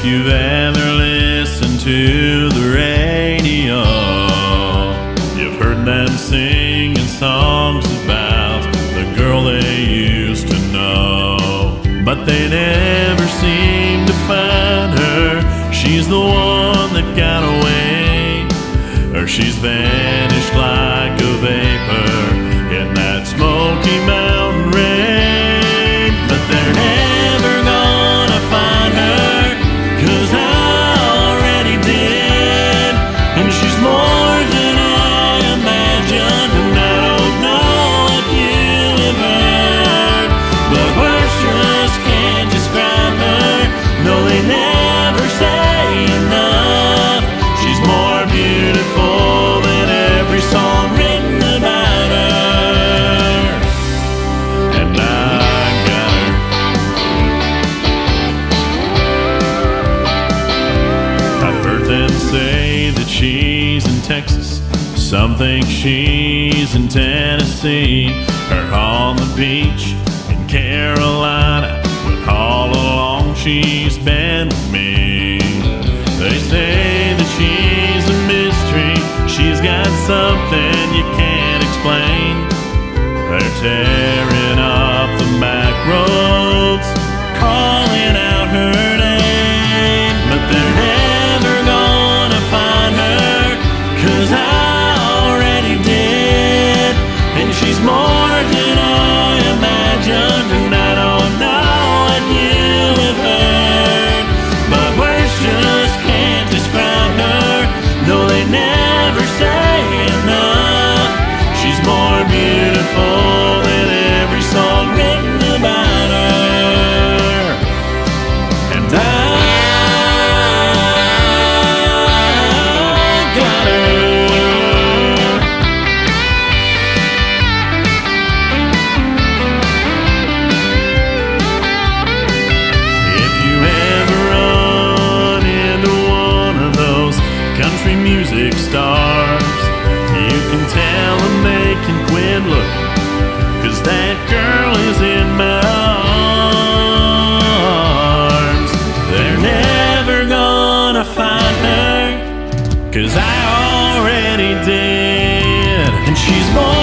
If you've ever listened to the radio, you've heard them singing songs about the girl they used to know. But they never seem to find her. She's the one that got away, or she's vanished Them say that she's in Texas. Some think she's in Tennessee or on the beach in Carolina. But all along she's been with me. They say that she's a mystery. She's got something you can't explain. They're tearing music stars. You can tell I'm making Quinn look, cause that girl is in my arms. They're never gonna find her, cause I already did. And she's more.